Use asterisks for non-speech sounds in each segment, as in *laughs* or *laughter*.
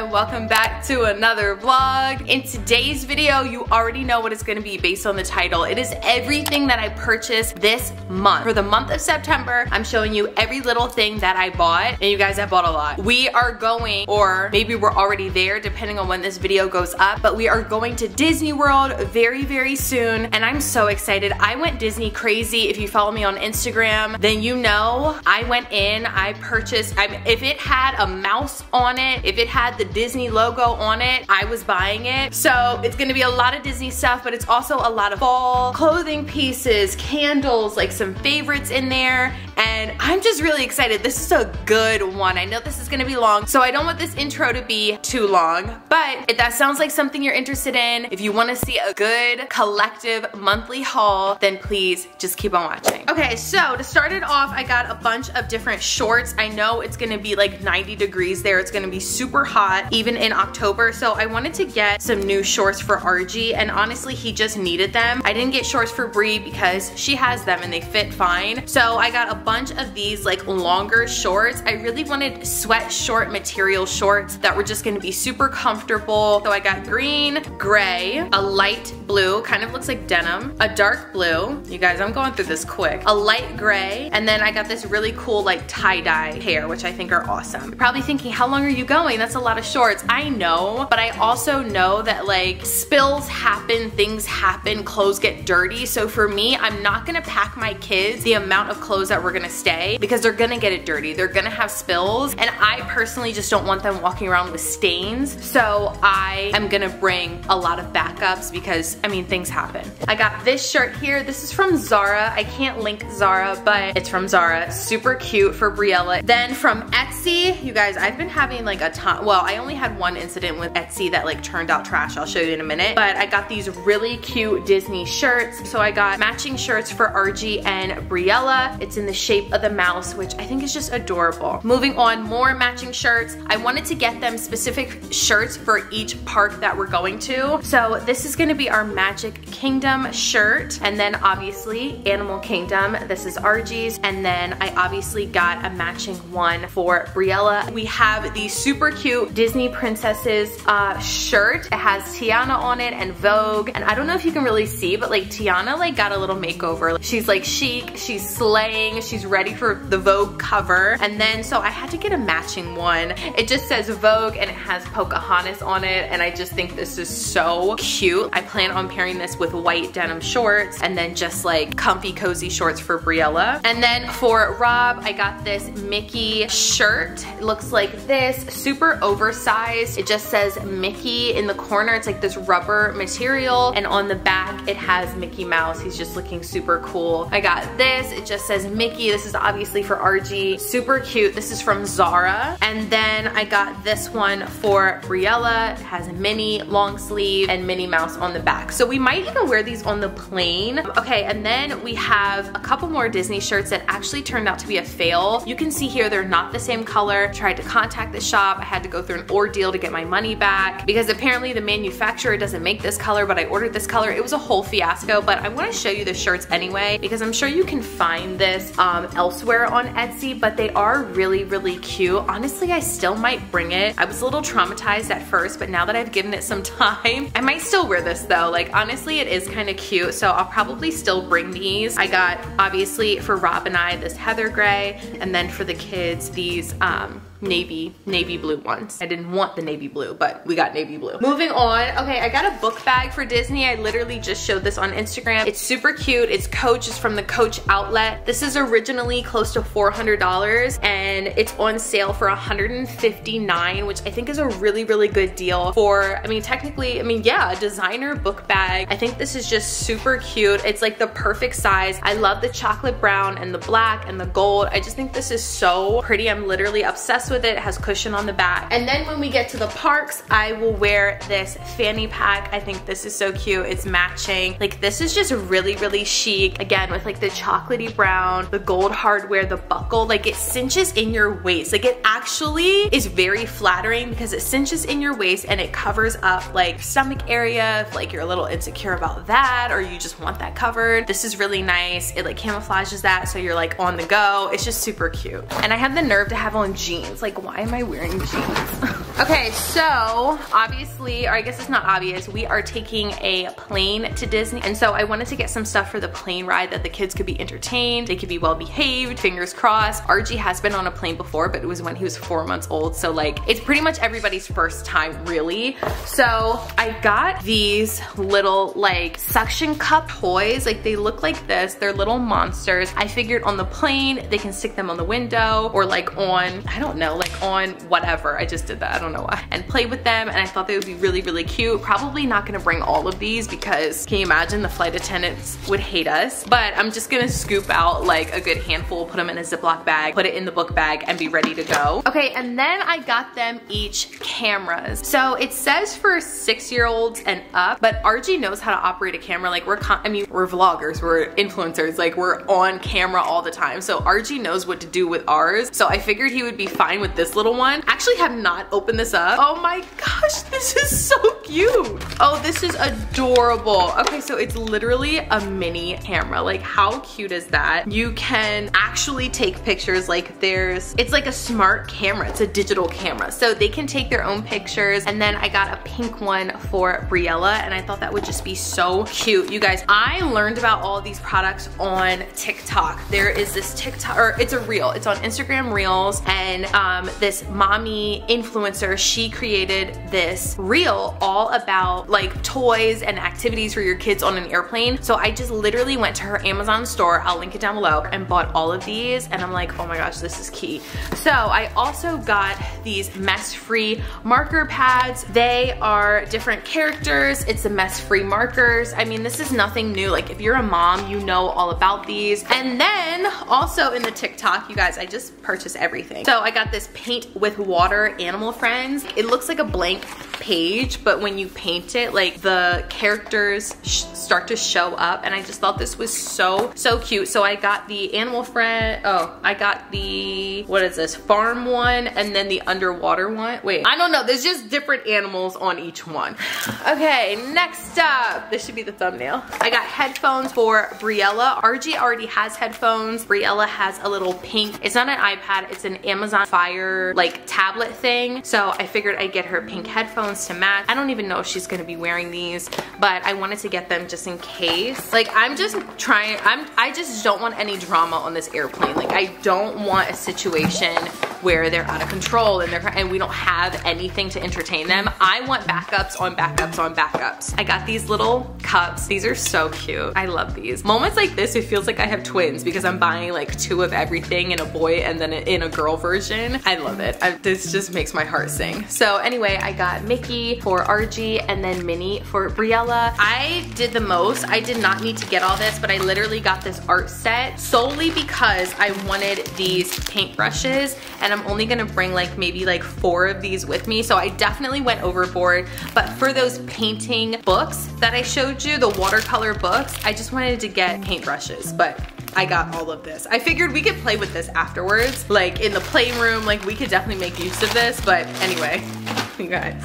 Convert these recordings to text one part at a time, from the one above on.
and welcome back to another vlog. In today's video, you already know what it's gonna be based on the title. It is everything that I purchased this month. For the month of September, I'm showing you every little thing that I bought and you guys have bought a lot. We are going, or maybe we're already there depending on when this video goes up, but we are going to Disney World very, very soon and I'm so excited. I went Disney crazy. If you follow me on Instagram, then you know I went in, I purchased, I, if it had a mouse on it, if it had the Disney logo on it, I was buying it. So it's gonna be a lot of Disney stuff, but it's also a lot of fall clothing pieces, candles, like some favorites in there. And I'm just really excited. This is a good one. I know this is gonna be long, so I don't want this intro to be too long, but if that sounds like something you're interested in, if you wanna see a good collective monthly haul, then please just keep on watching. Okay, so to start it off, I got a bunch of different shorts. I know it's gonna be like 90 degrees there. It's gonna be super hot, even in October. So I wanted to get some new shorts for RG, and honestly, he just needed them. I didn't get shorts for Brie because she has them and they fit fine. So I got a bunch of these like longer shorts. I really wanted sweat short material shorts that were just gonna be super comfortable. So I got green, gray, a light blue, kind of looks like denim, a dark blue. You guys, I'm going through this quick. A light gray, and then I got this really cool like tie-dye pair, which I think are awesome. You're probably thinking, how long are you going? That's a lot of shorts. I know, but I also know that like spills happen, things happen, clothes get dirty. So for me, I'm not gonna pack my kids the amount of clothes that we're gonna stay because they're gonna get it dirty. They're gonna have spills, and I personally just don't want them walking around with stains. So I am gonna bring a lot of backups because, I mean, things happen. I got this shirt here. This is from Zara. I can't link Zara, but it's from Zara. Super cute for Briella. Then from Etsy, you guys, I've been having like a ton, well, I only had one incident with Etsy that like turned out trash. I'll show you in a minute. But I got these really cute Disney shirts. So I got matching shirts for RG and Briella. It's in the shape of the mouse, which I think is just adorable. Moving on, more matching shirts. I wanted to get them specific shirts for each park that we're going to. So this is gonna be our Magic Kingdom shirt. And then obviously Animal Kingdom. This is RG's. And then I obviously got a matching one for Briella. We have the super cute Disney Princesses uh, shirt. It has Tiana on it and Vogue. And I don't know if you can really see, but like Tiana like got a little makeover. She's like chic, she's slaying, she's ready for the Vogue cover. And then, so I had to get a matching one. It just says Vogue and it has Pocahontas on it. And I just think this is so cute. I plan on pairing this with white denim shorts and then just like comfy cozy shorts for Briella. And then for Rob, I got this Mickey shirt. It looks like this, super oversized. It just says Mickey in the corner. It's like this rubber material. And on the back, it has Mickey Mouse. He's just looking super cool. I got this. It just says Mickey. This is obviously for RG. Super cute. This is from Zara. And then I got this one for Briella. It has a mini long sleeve and Minnie Mouse on the back. So we might even wear these on the plane. Okay, and then we have a couple more Disney shirts that actually turned out to be a fail. You can see here they're not the same color. Tried to contact the shop. I had to go through an ordeal to get my money back because apparently the manufacturer doesn't make this color, but I ordered this color. It was a whole fiasco, but I wanna show you the shirts anyway because I'm sure you can find this elsewhere on Etsy, but they are really, really cute. Honestly, I still might bring it. I was a little traumatized at first, but now that I've given it some *laughs* time, I might still wear this though. Like honestly, it is kind of cute, so I'll probably still bring these. I got, obviously, for Rob and I, this heather gray, and then for the kids, these um, navy, navy blue ones. I didn't want the navy blue, but we got navy blue. Moving on, okay, I got a book bag for Disney. I literally just showed this on Instagram. It's super cute. It's Coach, it's from the Coach outlet. This is originally close to $400 and it's on sale for 159 which I think is a really, really good deal for, I mean, technically, I mean, yeah, a designer book bag. I think this is just super cute. It's like the perfect size. I love the chocolate brown and the black and the gold. I just think this is so pretty. I'm literally obsessed with it. It has cushion on the back. And then when we get to the parks, I will wear this fanny pack. I think this is so cute. It's matching. Like this is just really, really chic. Again, with like the chocolatey brown, the gold hardware, the buckle, like it cinches in your waist. Like it actually is very flattering because it cinches in your waist and it covers up like stomach area if like you're a little insecure about that or you just want that covered. This is really nice. It like camouflages that so you're like on the go. It's just super cute. And I have the nerve to have on jeans. Like why am I wearing jeans? *laughs* Okay, so obviously, or I guess it's not obvious, we are taking a plane to Disney. And so I wanted to get some stuff for the plane ride that the kids could be entertained, they could be well behaved, fingers crossed. RG has been on a plane before, but it was when he was four months old. So like, it's pretty much everybody's first time really. So I got these little like suction cup toys. Like they look like this, they're little monsters. I figured on the plane, they can stick them on the window or like on, I don't know, like on whatever. I just did that, I don't know why. And play with them and I thought they would be really, really cute. Probably not gonna bring all of these because can you imagine the flight attendants would hate us. But I'm just gonna scoop out like a good handful, put them in a Ziploc bag, put it in the book bag and be ready to go. Okay, and then I got them each cameras. So it says for six year olds and up, but RG knows how to operate a camera. Like we're, I mean, we're vloggers, we're influencers, like we're on camera all the time. So RG knows what to do with ours. So I figured he would be fine with this little one. Actually have not opened this up. Oh my gosh, *laughs* this is so cute. Oh, this is adorable. Okay, so it's literally a mini camera. Like how cute is that? You can actually take pictures like there's, it's like a smart camera. It's a digital camera. So they can take their own pictures. And then I got a pink one for Briella and I thought that would just be so cute. You guys, I learned about all these products on TikTok. There is this TikTok, or it's a reel. It's on Instagram Reels and um, this mommy influencer, she created this reel all about like toys and activities for your kids on an airplane. So I just literally went to her Amazon store, I'll link it down below, and bought all of these and I'm like, oh my gosh, this is key. So I also got these mess-free marker pads. They are different characters. It's the mess-free markers. I mean, this is nothing new. Like if you're a mom, you know all about these. And then also in the TikTok, you guys, I just purchased everything. So I got this paint with water animal friends. It looks like a blank page, but when you paint it, like the characters start to show up and I just thought this was so, so cute. So I got the animal friend, oh, I got the, what is this, farm one and then the underwater one. Wait, I don't know, there's just different animals on each one. *laughs* Okay, next up, this should be the thumbnail. I got headphones for Briella. RG already has headphones. Briella has a little pink, it's not an iPad, it's an Amazon Fire like tablet thing. So I figured I'd get her pink headphones to match. I don't even know if she's gonna be wearing these, but I wanted to get them just in case. Like I'm just trying, I'm, I just don't want any drama on this airplane. Like I don't want a situation where they're out of control and they're and we don't have anything to entertain them. I want backups on backups on backups. I got these little cups. These are so cute. I love these. Moments like this, it feels like I have twins because I'm buying like two of everything in a boy and then in a girl version. I love it. I, this just makes my heart sing. So anyway, I got Mickey for RG and then Minnie for Briella. I did the most. I did not need to get all this, but I literally got this art set solely because I wanted these paintbrushes and I'm only gonna bring like maybe like four of these with me. So I definitely went overboard. But for those painting books that I showed you, the watercolor books, I just wanted to get paintbrushes, but I got all of this. I figured we could play with this afterwards, like in the playroom, like we could definitely make use of this, but anyway, *laughs* you guys,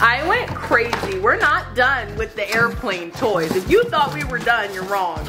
I went crazy. We're not done with the airplane toys. If you thought we were done, you're wrong.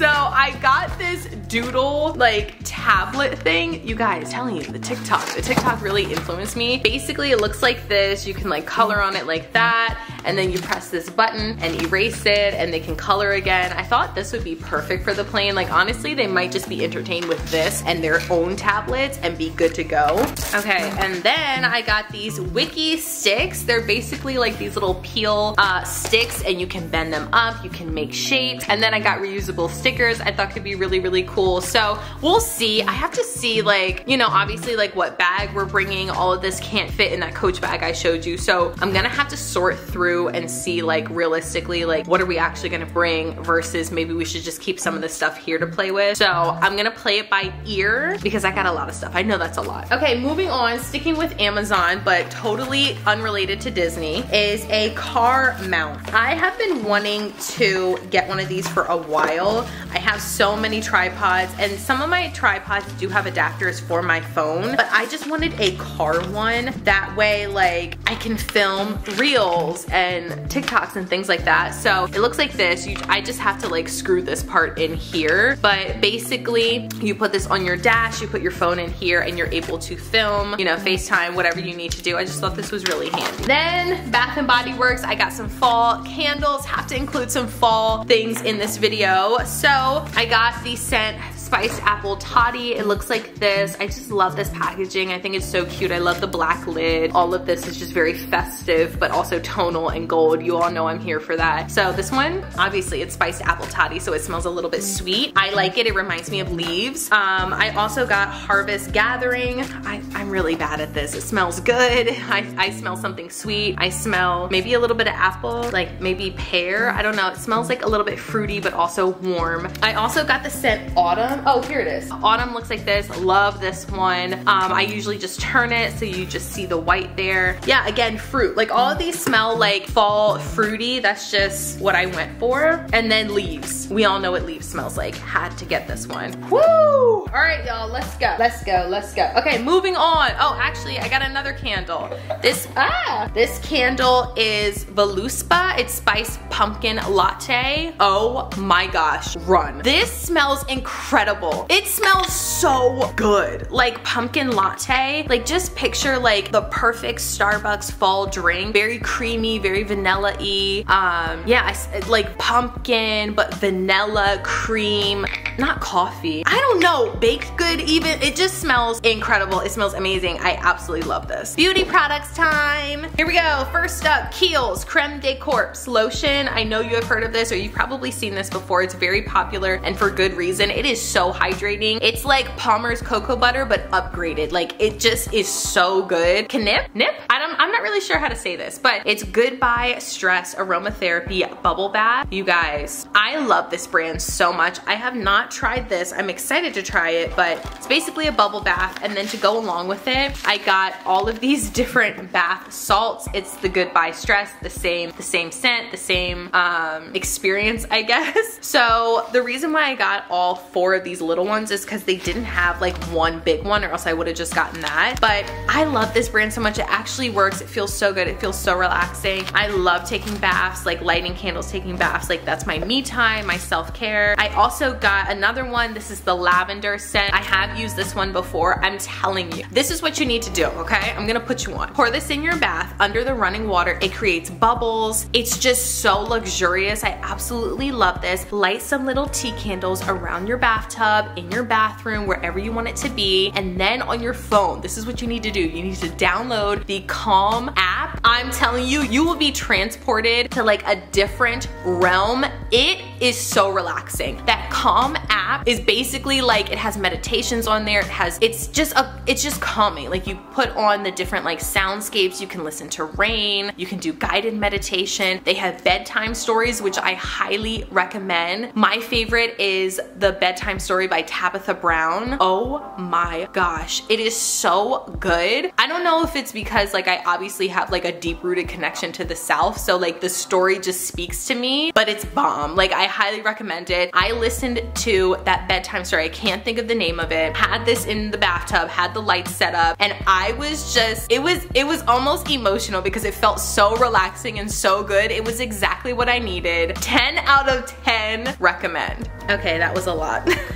So I got this doodle like tablet thing. You guys, telling you, the TikTok, the TikTok really influenced me. Basically, it looks like this. You can like color on it like that. And then you press this button and erase it and they can color again. I thought this would be perfect for the plane. Like honestly, they might just be entertained with this and their own tablets and be good to go. Okay, and then I got these Wikki Stix. They're basically like these little peel uh, sticks and you can bend them up, you can make shapes. And then I got reusable stickers I thought could be really, really cool. So we'll see. I have to see like, you know, obviously like what bag we're bringing. All of this can't fit in that coach bag I showed you. So I'm gonna have to sort through and see like realistically like what are we actually gonna bring versus maybe we should just keep some of the stuff here to play with. So I'm gonna play it by ear because I got a lot of stuff. I know that's a lot. Okay, moving on, sticking with Amazon, but totally unrelated to Disney, is a car mount. I have been wanting to get one of these for a while. I have so many tripods tripods and some of my tripods do have adapters for my phone, but I just wanted a car one. That way, like, I can film reels and TikToks and things like that. So it looks like this. You, I just have to like screw this part in here. But basically, you put this on your dash, you put your phone in here, and you're able to film, you know, FaceTime, whatever you need to do. I just thought this was really handy. Then Bath and Body Works, I got some fall candles. Have to include some fall things in this video. So I got the scent spiced apple toddy. It looks like this. I just love this packaging. I think it's so cute. I love the black lid. All of this is just very festive, but also tonal and gold. You all know I'm here for that. So this one, obviously it's spiced apple toddy, so it smells a little bit sweet. I like it. It reminds me of leaves. Um, I also got Harvest Gathering. I, am really bad at this. It smells good. *laughs* I, I smell something sweet. I smell maybe a little bit of apple, like maybe pear. I don't know. It smells like a little bit fruity, but also warm. I also got the scent Autumn. *laughs* Oh, here it is. Autumn looks like this. Love this one. Um, I usually just turn it so you just see the white there. Yeah, again, fruit. Like all of these smell like fall fruity. That's just what I went for. And then leaves. We all know what leaves smells like. Had to get this one. Woo! All right, y'all, let's go. Let's go, let's go. Okay, moving on. Oh, actually, I got another candle. This, ah, this candle is Voluspa. It's spiced pumpkin latte. Oh my gosh, run. This smells incredible incredible. It smells so good. Like pumpkin latte. Like just picture like the perfect Starbucks fall drink. Very creamy, very vanilla-y. Um, yeah, I, like pumpkin, but vanilla, cream, not coffee. I don't know, baked good even. It just smells incredible. It smells amazing. I absolutely love this. Beauty products time. Here we go. First up, Kiehl's Creme de Corpse Lotion. I know you have heard of this or you've probably seen this before. It's very popular and for good reason. It is so hydrating. It's like Palmer's cocoa butter, but upgraded. Like it just is so good. Knip? Nip? Nip? I don't, I'm not really sure how to say this, but it's Goodbye Stress Aromatherapy Bubble Bath. You guys, I love this brand so much. I have not tried this. I'm excited to try it, but it's basically a bubble bath. And then to go along with it, I got all of these *laughs* different bath salts. It's the Goodbye Stress, the same, the same scent, the same um, experience, I *laughs* guess. So the reason why I got all four of these little ones is because they didn't have like one big one or else I would have just gotten that. But I love this brand so much. It actually works. It feels so good. It feels so relaxing. I love taking baths, like lighting candles, taking baths. Like that's my me time, my self-care. I also got another one. This is the lavender scent. I have used this one before. I'm telling you, this is what you need to do, okay? I'm gonna put you on. Pour this in your bath under the running water. It creates bubbles. It's just so luxurious. I absolutely love this. Light some little tea candles around your bathtub bathtub, in your bathroom, wherever you want it to be. And then on your phone, this is what you need to do. You need to download the Calm app. I'm telling you, you will be transported to like a different realm. It is so relaxing. That Calm app is basically like, it has meditations on there. It has, it's just a, it's just calming. Like you put on the different like soundscapes. You can listen to rain. You can do guided meditation. They have bedtime stories, which I highly recommend. My favorite is the bedtime story by Tabitha Brown. Oh my gosh, it is so good. I don't know if it's because like I obviously have like a deep rooted connection to the South, so like the story just speaks to me, but it's bomb. Like I highly recommend it. I listened to that bedtime story, I can't think of the name of it, had this in the bathtub, had the lights set up, and I was just, it was, it was almost emotional because it felt so relaxing and so good. It was exactly what I needed. 10 out of 10 recommend. Okay, that was a lot. *laughs*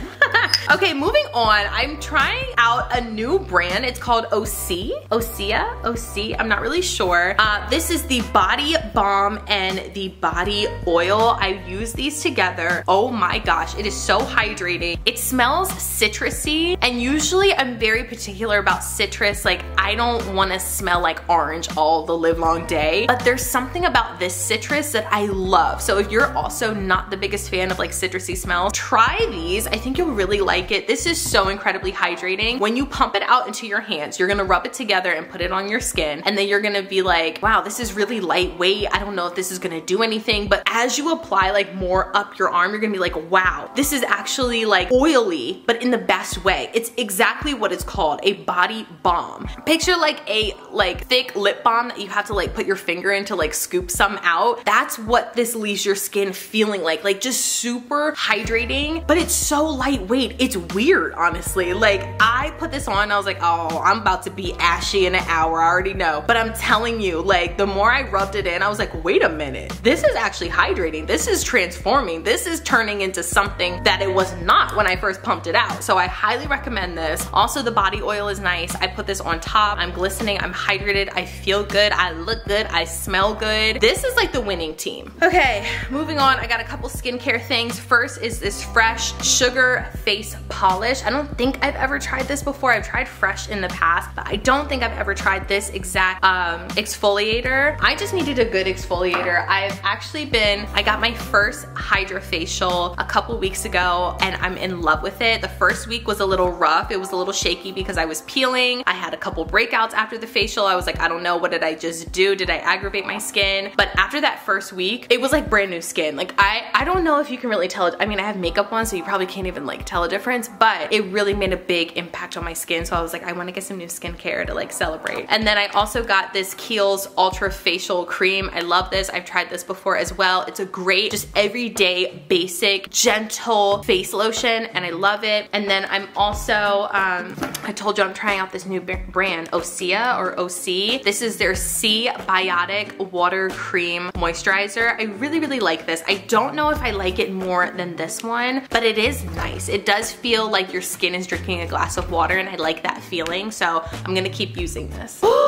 *laughs* okay, moving on. I'm trying out a new brand. It's called OC. Osea? OC? I'm not really sure. Uh, this is the Body Balm and the Body Oil. I use these together. Oh my gosh, it is so hydrating. It smells citrusy and usually I'm very particular about citrus. Like I don't want to smell like orange all the live long day, but there's something about this citrus that I love. So if you're also not the biggest fan of like citrusy smells, try these. I think you'll really like it. This is so incredibly hydrating. When you pump it out into your hands, you're gonna rub it together and put it on your skin. And then you're gonna be like, wow, this is really lightweight. I don't know if this is gonna do anything. But as you apply like more up your arm, you're gonna be like, wow, this is actually like oily, but in the best way. It's exactly what it's called, a body balm. Picture like a like thick lip balm that you have to like put your finger in to like scoop some out. That's what this leaves your skin feeling like, like just super hydrating, but it's so lightweight. It's weird, honestly. Like I put this on, I was like, oh, I'm about to be ashy in an hour, I already know. But I'm telling you, like the more I rubbed it in, I was like, wait a minute, this is actually hydrating. This is transforming. This is turning into something that it was not when I first pumped it out. So I highly recommend this. Also, the body oil is nice. I put this on top. I'm glistening, I'm hydrated, I feel good, I look good, I smell good. This is like the winning team. Okay, moving on, I got a couple skincare things. First is this Fresh Sugar Face Polish. I don't think I've ever tried this before. I've tried Fresh in the past, but I don't think I've ever tried this exact um, exfoliator. I just needed a good exfoliator. I've actually been, I got my first HydraFacial a couple weeks ago and I'm in love with it. The first week was a little rough. It was a little shaky because I was peeling. I had a couple breakouts after the facial. I was like, I don't know, what did I just do? Did I aggravate my skin? But after that first week, it was like brand new skin. Like I, I don't know if you can really tell it. I mean, I have makeup on, so you probably can't even like tell a difference, but it really made a big impact on my skin. So I was like, I wanna get some new skincare to like celebrate. And then I also got this Kiehl's Ultra Facial Cream. I love this. I've tried this before as well. It's a great, just everyday, basic, gentle face lotion, and I love it. And then I'm also, um, I told you I'm trying out this new brand, Osea or OC. This is their Seabiotic Water Cream Moisturizer. I really, really like this. I don't know if I like it more than this one, but it is nice. It does feel like your skin is drinking a glass of water and I like that feeling. So I'm gonna keep using this. *gasps*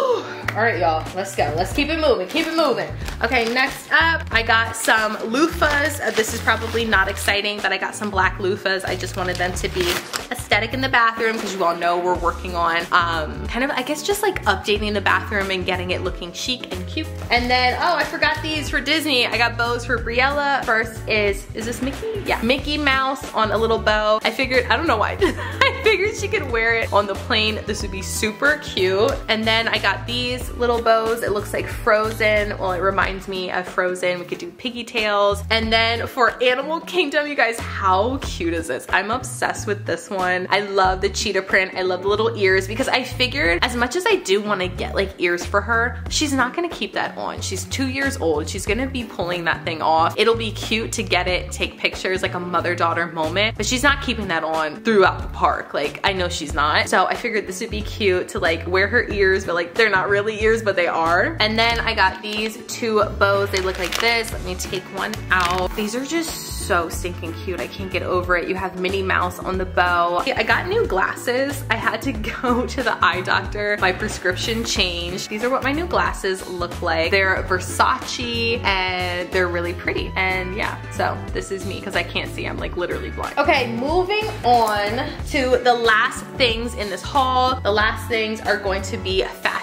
All right, y'all, let's go. Let's keep it moving, keep it moving. Okay, next up, I got some loofahs. Uh, this is probably not exciting, but I got some black loofahs. I just wanted them to be aesthetic in the bathroom because you all know we're working on um, kind of, I guess just like updating the bathroom and getting it looking chic and cute. And then, oh, I forgot these for Disney. I got bows for Briella. First is, is this Mickey? Yeah, Mickey Mouse on a little bow. I figured, I don't know why, *laughs* figured she could wear it on the plane. This would be super cute. And then I got these little bows. It looks like Frozen. Well, it reminds me of Frozen. We could do piggy tails. And then for Animal Kingdom, you guys, how cute is this? I'm obsessed with this one. I love the cheetah print. I love the little ears because I figured as much as I do want to get like ears for her, she's not gonna keep that on. She's two years old. She's gonna be pulling that thing off. It'll be cute to get it, take pictures, like a mother-daughter moment, but she's not keeping that on throughout the park. Like, I know she's not. So I figured this would be cute to like wear her ears, but like they're not really ears, but they are. And then I got these two bows. They look like this. Let me take one out. These are just so stinking cute. I can't get over it. You have Minnie Mouse on the bow. I got new glasses. I had to *laughs* go to the eye doctor. My prescription changed. These are what my new glasses look like. They're Versace and they're really pretty. And yeah, so this is me because I can't see. I'm like literally blind. Okay, moving on to the last things in this haul. The last things are going to be fashion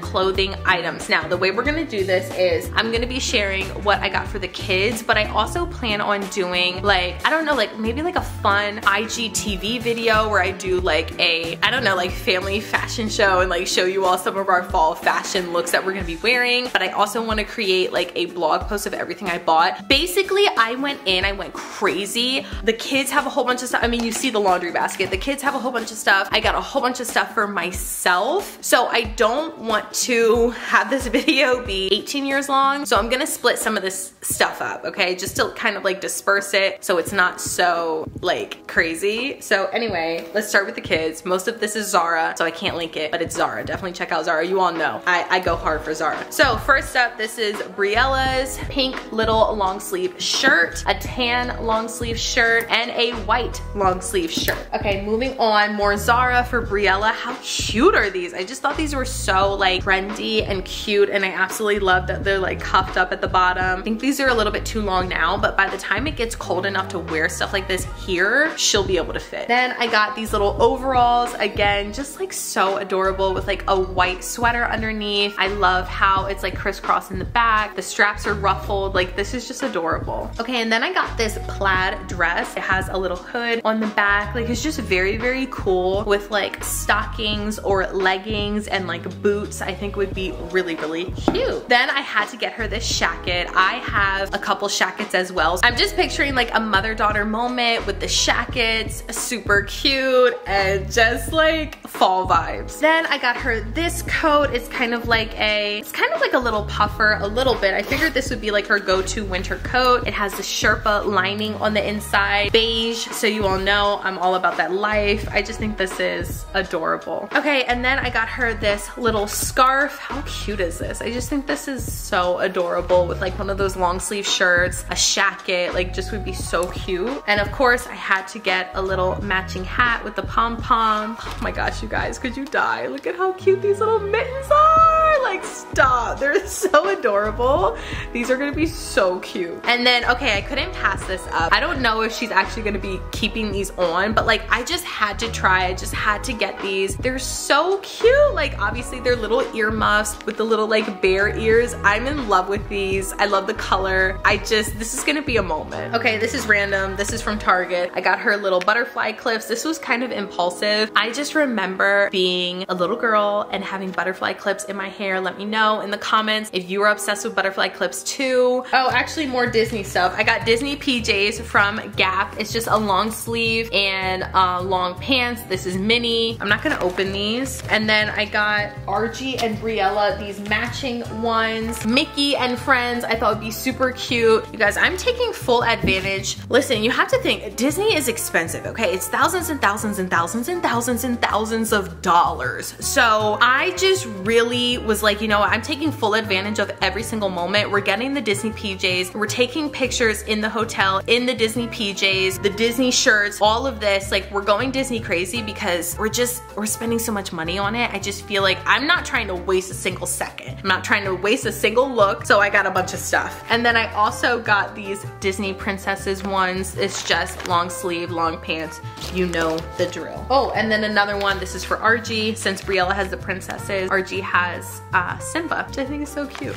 clothing items. Now, the way we're gonna do this is I'm gonna be sharing what I got for the kids, but I also plan on doing doing like, I don't know, like maybe like a fun IGTV video where I do like a, I don't know, like family fashion show and like show you all some of our fall fashion looks that we're gonna be wearing. But I also wanna create like a blog post of everything I bought. Basically, I went in, I went crazy. The kids have a whole bunch of stuff. I mean, you see the laundry basket. The kids have a whole bunch of stuff. I got a whole bunch of stuff for myself. So I don't want to have this *laughs* video be 18 years long. So I'm gonna split some of this stuff up, okay? Just to kind of like disperse disperse it so it's not so like crazy. So anyway, let's start with the kids. Most of this is Zara, so I can't link it, but it's Zara. Definitely check out Zara. You all know I, I go hard for Zara. So first up, this is Briella's pink little long sleeve shirt, a tan long sleeve shirt, and a white long sleeve shirt. Okay, moving on, more Zara for Briella. How cute are these? I just thought these were so like trendy and cute, and I absolutely love that they're like cuffed up at the bottom. I think these are a little bit too long now, but by the time it gets cold enough to wear stuff like this here, she'll be able to fit. Then I got these little overalls, again, just like so adorable with like a white sweater underneath. I love how it's like crisscross in the back. The straps are ruffled, like this is just adorable. Okay, and then I got this plaid dress. It has a little hood on the back. Like it's just very, very cool with like stockings or leggings and like boots. I think would be really, really cute. Then I had to get her this shacket. I have a couple shackets as well. I'm just picturing like a mother-daughter moment with the shackets, super cute, and just like fall vibes. Then I got her this coat. It's kind of like a, it's kind of like a little puffer, a little bit. I figured this would be like her go-to winter coat. It has the Sherpa lining on the inside, beige, so you all know I'm all about that life. I just think this is adorable. Okay, and then I got her this little scarf. How cute is this? I just think this is so adorable with like one of those long sleeve shirts, a shacket, like just would be so cute. And of course I had to get a little matching hat with the pom-pom. Oh my gosh, you guys, could you die? Look at how cute these little mittens are. Like stop, they're *laughs* so adorable. These are gonna be so cute. And then, okay, I couldn't pass this up. I don't know if she's actually gonna be keeping these on, but like I just had to try, I just had to get these. They're so cute. Like obviously they're little earmuffs with the little like bear ears. I'm in love with these. I love the color. I just, this is gonna be a moment. Okay, this is random. This is from Target. I got her little butterfly clips. This was kind of impulsive. I just remember being a little girl and having butterfly clips in my hair. Let me know in the comments if you were obsessed with butterfly clips too. Oh, actually more Disney stuff. I got Disney PJs from Gap. It's just a long sleeve and uh, long pants. This is Minnie. I'm not gonna open these. And then I got RG and Briella, these matching ones. Mickey and friends, I thought would be super cute. You guys, I'm taking full advantage. Listen, you have to think, Disney is expensive, okay? It's thousands and thousands and thousands and thousands and thousands of dollars. So I just really was like, you know I'm taking full advantage of every single moment. We're getting the Disney PJs. We're taking pictures in the hotel, in the Disney PJs, the Disney shirts, all of this. Like we're going Disney crazy because we're just, we're spending so much money on it. I just feel like I'm not trying to waste a single second. I'm not trying to waste a single look. So I got a bunch of stuff. And then I also got these Disney princesses ones. It's just long sleeve, long pants. You know the drill. Oh, and then another one. This is for RG. Since Briella has the princesses, RG has uh, Simba, which I think is so cute.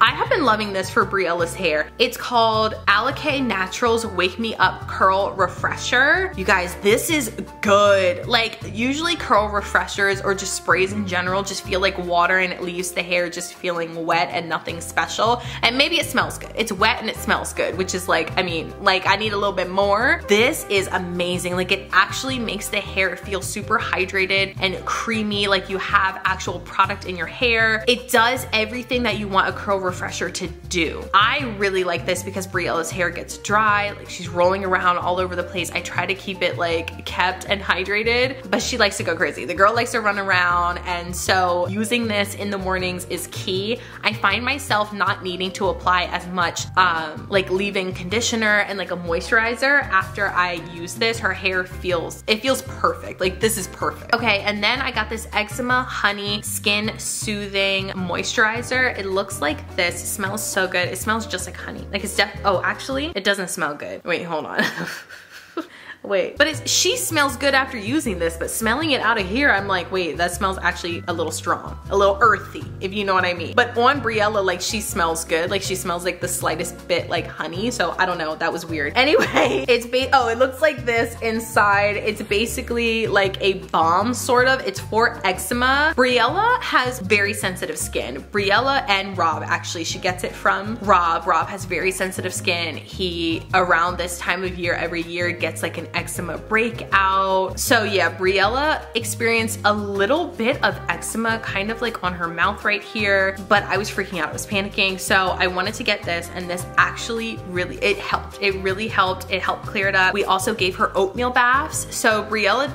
I have been loving this for Briella's hair. It's called Alikay Naturals Wake Me Up Curl Refresher. You guys, this is good. Like usually curl refreshers or just sprays in general just feel like water and it leaves the hair just feeling wet and nothing special. And maybe it smells good. It's wet and it smells good, which is like, I mean, like I need a little bit more. This is amazing. Like it actually makes the hair feel super hydrated and creamy, like you have actual product in your hair. It does everything that you want a curl refresher to do. I really like this because Briella's hair gets dry, like she's rolling around all over the place. I try to keep it like kept and hydrated, but she likes to go crazy. The girl likes to run around and so using this in the mornings is key. I find myself not needing to apply as much um, like leave-in conditioner and like a moisturizer after I use this. Her hair feels, it feels perfect. Like this is perfect. Okay, and then I got this Eczema Honey Skin Soothing Moisturizer. It looks like this. It smells so good. It smells just like honey. Like it's def- oh, actually, it doesn't smell good. Wait, hold on. *laughs* wait. But it's, she smells good after using this, but smelling it out of here, I'm like, wait, that smells actually a little strong, a little earthy, if you know what I mean. But on Briella, like she smells good. Like she smells like the slightest bit like honey. So I don't know, that was weird. *laughs* Anyway, it's, oh, it looks like this inside. It's basically like a balm sort of. It's for eczema. Briella has very sensitive skin. Briella and Rob, actually, she gets it from Rob. Rob has very sensitive skin. He, around this time of year, every year, gets like an eczema breakout. So yeah, Briella experienced a little bit of eczema kind of like on her mouth right here, but I was freaking out, I was panicking. So I wanted to get this and this actually really, it helped. It really helped. It helped clear it up. We also gave her oatmeal baths. So Briella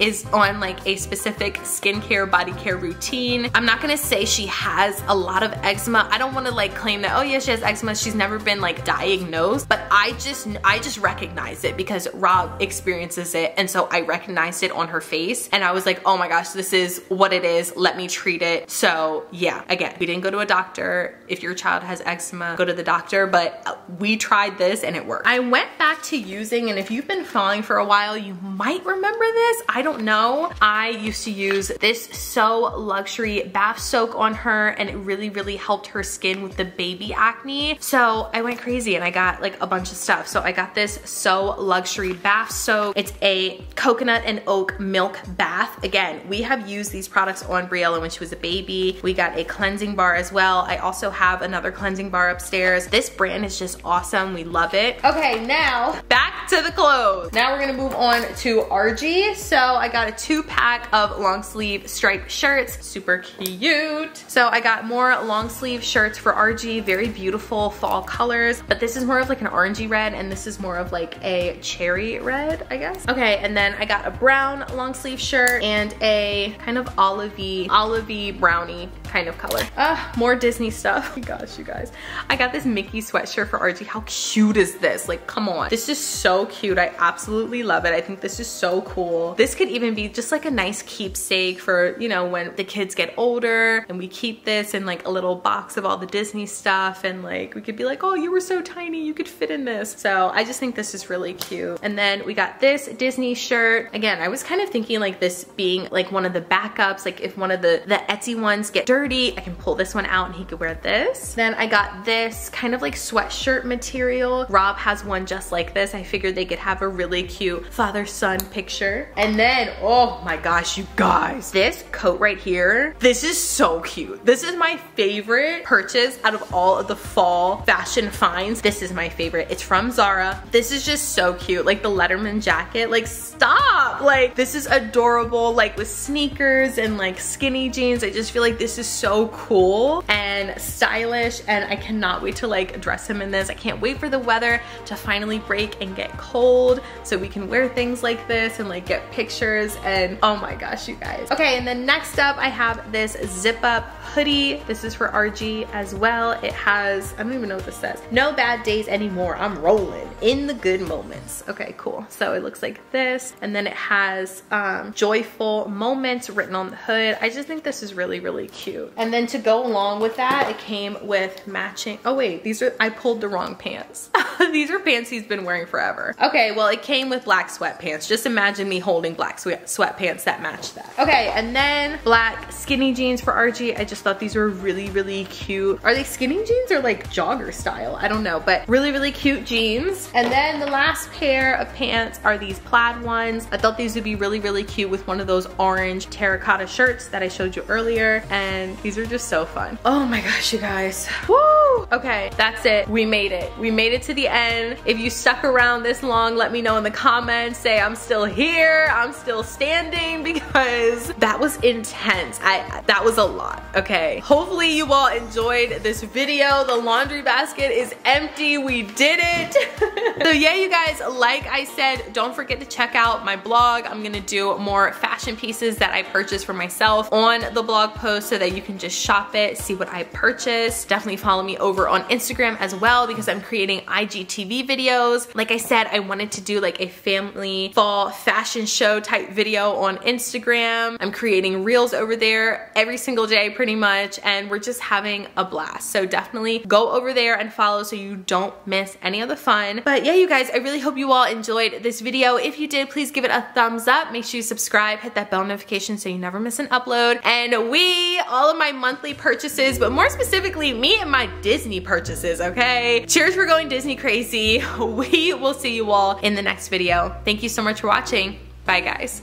*laughs* is on like a specific skincare, body care routine. I'm not gonna say she has a lot of eczema. I don't wanna like claim that, oh yeah, she has eczema. She's never been like diagnosed, but I just, I just recognize it because Rob experiences it and so I recognized it on her face and I was like, oh my gosh, this is what it is. Let me treat it. So yeah, again, we didn't go to a doctor. If your child has eczema, go to the doctor, but uh, we tried this and it worked. I went back to using and if you've been following for a while, you might remember this. I don't know. I used to use this So Luxury bath soak on her and it really, really helped her skin with the baby acne. So I went crazy and I got like a bunch of stuff. So I got this So Luxury bath bath soak. It's a coconut and oak milk bath. Again, we have used these products on Briella when she was a baby. We got a cleansing bar as well. I also have another cleansing bar upstairs. This brand is just awesome. We love it. Okay, now back to the clothes. Now we're gonna move on to RG. So I got a two pack of long sleeve striped shirts. Super cute. So I got more long sleeve shirts for RG. Very beautiful fall colors. But this is more of like an orangey red and this is more of like a cherry red, I guess. Okay, and then I got a brown long sleeve shirt and a kind of olivey, olivey brownie kind of color. Uh, more Disney stuff. *laughs* Oh gosh, you guys. I got this Mickey sweatshirt for RG. How cute is this? Like, come on. This is so cute. I absolutely love it. I think this is so cool. This could even be just like a nice keepsake for, you know, when the kids get older and we keep this in like a little box of all the Disney stuff and like we could be like, oh, you were so tiny, you could fit in this. So I just think this is really cute. And then we got this Disney shirt. Again, I was kind of thinking like this being like one of the backups, like if one of the, the Etsy ones get dirty, I can pull this one out and he could wear this. Then I got this kind of like sweatshirt material. Rob has one just like this. I figured they could have a really cute father-son picture. And then, oh my gosh, you guys, this coat right here, this is so cute. This is my favorite purchase out of all of the fall fashion finds. This is my favorite. It's from Zara. This is just so cute. Like the Letterman jacket, like stop. Like this is adorable, like with sneakers and like skinny jeans. I just feel like this is so cool and stylish and I cannot wait to like dress him in this. I can't wait for the weather to finally break and get cold so we can wear things like this and like get pictures and oh my gosh, you guys. Okay, and then next up I have this zip up hoodie. This is for RG as well. It has, I don't even know what this says. No bad days anymore. I'm rolling in the good moments. Okay, cool. So it looks like this. And then it has um, joyful moments written on the hood. I just think this is really, really cute. And then to go along with that, it came with matching, oh wait, these are, I pulled the wrong pants. *laughs* *laughs* these are pants he's been wearing forever. Okay, well it came with black sweatpants. Just imagine me holding black sweat sweatpants that match that. Okay, and then black skinny jeans for RG. I just thought these were really, really cute. Are they skinny jeans or like jogger style? I don't know, but really, really cute jeans. And then the last pair of pants are these plaid ones. I thought these would be really, really cute with one of those orange terracotta shirts that I showed you earlier. And these are just so fun. Oh my gosh, you guys. Woo! Okay, that's it. We made it. We made it to the end. If you stuck around this long, let me know in the comments. Say I'm still here. I'm still standing *laughs* because that was intense. I That was a lot, okay? Hopefully you all enjoyed this video. The laundry basket is empty. We did it. *laughs* so yeah, you guys, like I said, don't forget to check out my blog. I'm gonna do more fashion pieces that I purchased for myself on the blog post so that you can just shop it, see what I purchased. Definitely follow me over on Instagram as well because I'm creating IGTV videos. Like I said, I wanted to do like a family fall fashion show type video on Instagram. I'm creating reels over there every single day pretty much and we're just having a blast. So definitely go over there and follow so you don't miss any of the fun. But yeah, you guys, I really hope you all enjoyed this video. If you did, please give it a thumbs up. Make sure you subscribe, hit that bell notification so you never miss an upload. And we, all of my monthly purchases, but more specifically me and my Disney purchases, okay? Cheers for going Disney crazy. *laughs* We will see you all in the next video. Thank you so much for watching. Bye guys.